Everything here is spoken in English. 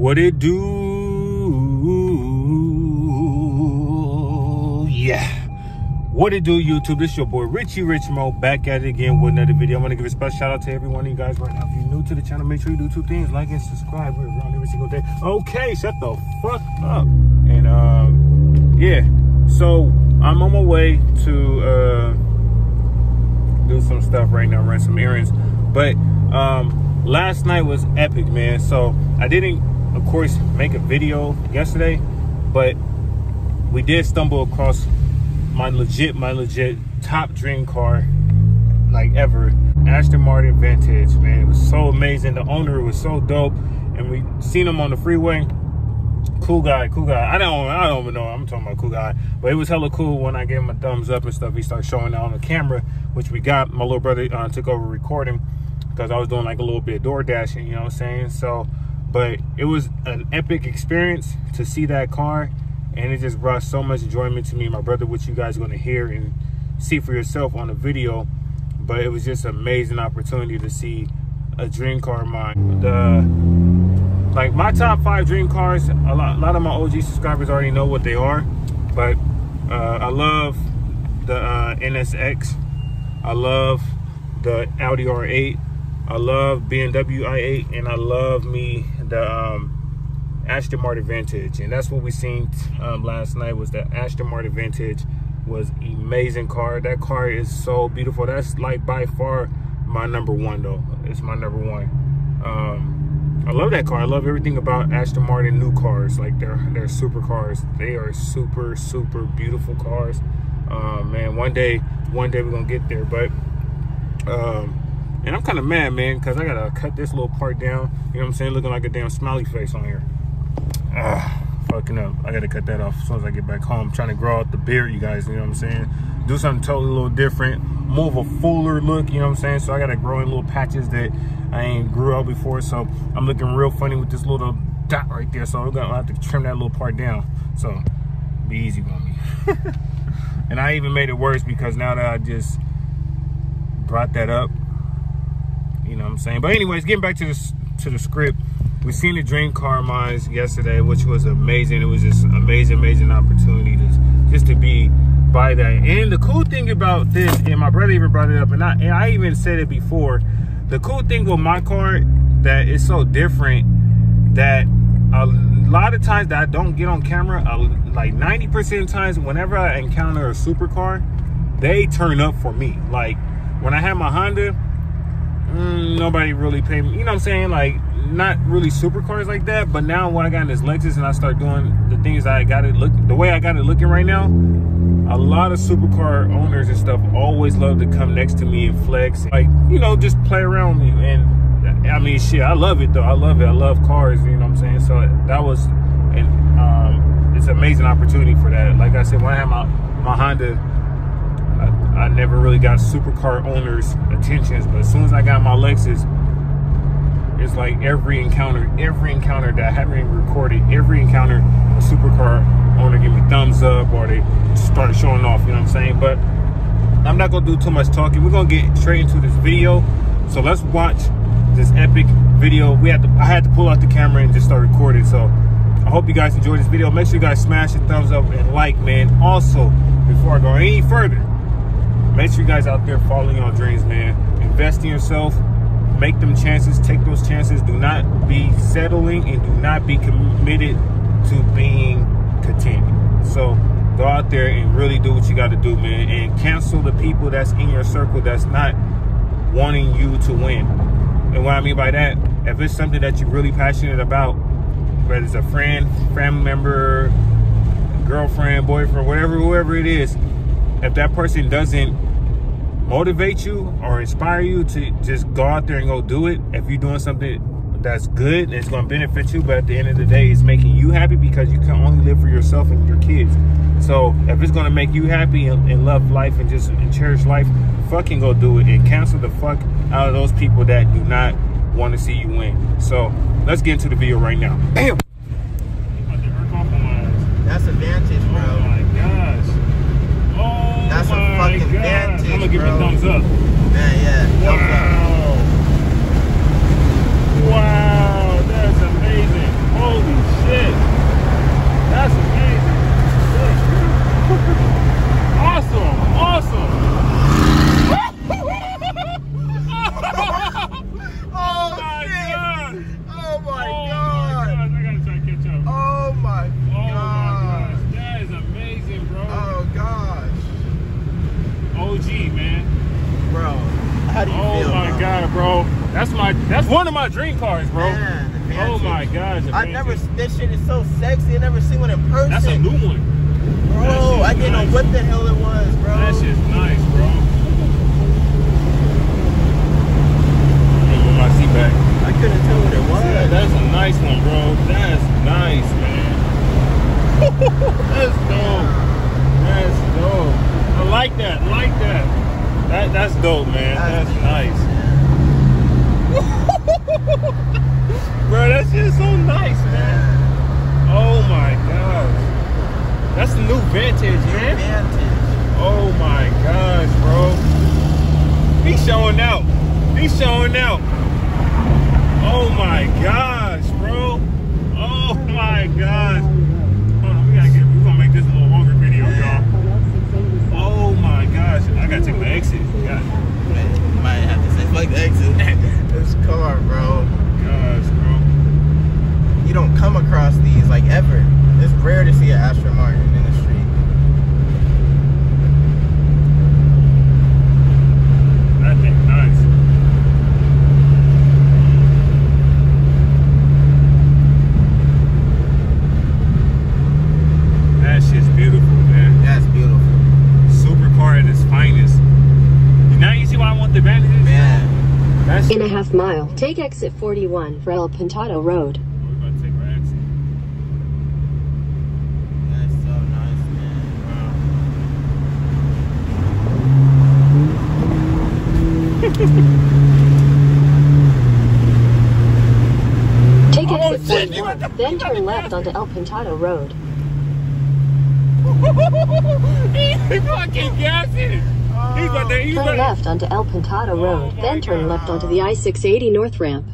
What it do? Yeah. What it do, YouTube? This your boy Richie Richmo back at it again with another video. I want to give a special shout out to every one of you guys right now. If you're new to the channel, make sure you do two things: like and subscribe. We're around every single day. Okay, shut the fuck up. And um, yeah. So I'm on my way to uh do some stuff right now, run some errands. But um, last night was epic, man. So I didn't, of course, make a video yesterday, but we did stumble across my legit, my legit top dream car, like ever, Aston Martin Vantage. Man, it was so amazing. The owner was so dope, and we seen him on the freeway cool guy, cool guy. I don't, I don't even know. I'm talking about cool guy, but it was hella cool when I gave him a thumbs up and stuff. He started showing out on the camera, which we got. My little brother uh, took over recording because I was doing like a little bit of door dashing. You know what I'm saying? So, but it was an epic experience to see that car, and it just brought so much enjoyment to me, and my brother, which you guys are going to hear and see for yourself on the video. But it was just an amazing opportunity to see a dream car of mine. The like my top five dream cars a lot, a lot of my og subscribers already know what they are but uh, i love the uh, nsx i love the audi r8 i love bmw i8 and i love me the um, aston martin vantage and that's what we seen um, last night was the aston martin vantage was amazing car that car is so beautiful that's like by far my number one though it's my number one um, I love that car. I love everything about Aston Martin new cars. Like they're they're super cars. They are super super beautiful cars. Um, man, one day one day we're gonna get there. But um, and I'm kind of mad, man, because I gotta cut this little part down. You know what I'm saying? Looking like a damn smiley face on here. Ah, fucking up. I gotta cut that off as soon as I get back home. I'm trying to grow out the beard, you guys. You know what I'm saying? Do something totally a little different, more of a fuller look. You know what I'm saying? So I gotta grow in little patches that I ain't grew out before, so I'm looking real funny with this little dot right there. So I'm gonna have to trim that little part down. So be easy on me. and I even made it worse because now that I just brought that up, I'm saying? But anyways, getting back to this to the script, we seen the dream car mines yesterday, which was amazing. It was just amazing, amazing opportunity to just to be by that. And the cool thing about this, and my brother even brought it up, and I and I even said it before the cool thing with my car that it's so different that a lot of times that I don't get on camera, like 90% of times whenever I encounter a supercar, they turn up for me. Like when I had my Honda, mm, nobody really paid me. You know what I'm saying? Like not really supercars like that. But now when I got in this Lexus and I start doing the things I got it look the way I got it looking right now, a lot of supercar owners and stuff always love to come next to me and flex like you know just play around me and i mean shit i love it though i love it i love cars you know what i'm saying so that was and um, it's an amazing opportunity for that like i said when i had my my honda I, never really got supercar owners attentions but as soon as i got my lexus it's like every encounter every encounter that i haven't even recorded every encounter a supercar owner give me thumbs up or they start showing off, you know what I'm saying? But I'm not gonna do too much talking. We're gonna get straight into this video. So let's watch this epic video. We had to I had to pull out the camera and just start recording. So I hope you guys enjoyed this video. Make sure you guys smash the thumbs up and like, man. Also, before I go any further, make sure you guys out there following your dreams, man. Invest in yourself. Make them chances. Take those chances. Do not be settling and do not be committed to being content. So go out there and really do what you got to do, man, and cancel the people that's in your circle that's not wanting you to win. And what I mean by that, if it's something that you're really passionate about, whether it's a friend, family member, girlfriend, boyfriend, whatever, whoever it is, if that person doesn't motivate you or inspire you to just go out there and go do it, if you're doing something that's good and it's going to benefit you but at the end of the day it's making you happy because you can only live for yourself and your kids. So if it's going to make you happy and, and, love life and just and cherish life fucking go do it and cancel the fuck out of those people that do not want to see you win. So let's get into the video right now. Bam! that's a vantage bro oh my gosh oh that's my a fucking gosh. vantage i'm gonna give bro. you a thumbs up man yeah thumbs wow up. Wow, that's amazing. Holy my that's one of my dream cars, bro. Man, oh my gosh. the I never. That shit is so sexy. I never seen one in person. That's a new one. Bro, I didn't nice. know what the hell it was, bro. That shit's nice, bro. Put my seat back. I couldn't tell what it was. Yeah, that's a nice one, bro. That's nice, man. that's dope. That's dope. I like that. I like that. That that's dope, man. That's, That's nice. Bro, that shit's so nice, man. Oh my gosh. That's the new vintage, man. Vantage. Oh my gosh, bro. He's showing out. He's showing out. Oh my gosh, bro. Oh my gosh. On, we gotta get, we're gonna make this a little longer video, y'all. Oh my gosh. I gotta take my exit. God, Man, might have to say fuck the exit. this car, bro. gosh, bro. You don't come across these like ever. It's rare to see an Aston Martin in the street. That thing nice. That shit's beautiful, man. That's beautiful, Supercar at its finest. Now you see why I want the advantages? man. That's In a half mile, take exit 41 for El Pintado Road. Take exit. That's so nice, man. Take Oh, exit shit, 41, then turn left onto El Pintado Road. He's fucking gassing. He's about to. He's Turn about left onto El Pintado Road, Oh then turn left onto the I-680 North Ramp.